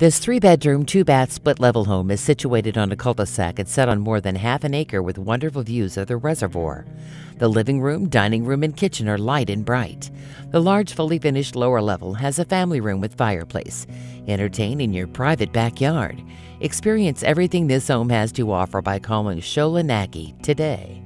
This three bedroom, two bath split level home is situated on a cul de sac and set on more than half an acre with wonderful views of the reservoir. The living room, dining room, and kitchen are light and bright. The large, fully finished lower level has a family room with fireplace. Entertain in your private backyard. Experience everything this home has to offer by calling Shola Nagy today.